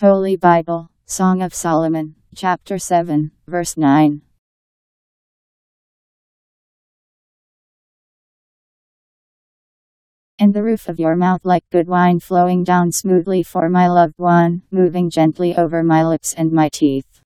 Holy Bible, Song of Solomon, chapter 7, verse 9. And the roof of your mouth like good wine flowing down smoothly for my loved one, moving gently over my lips and my teeth.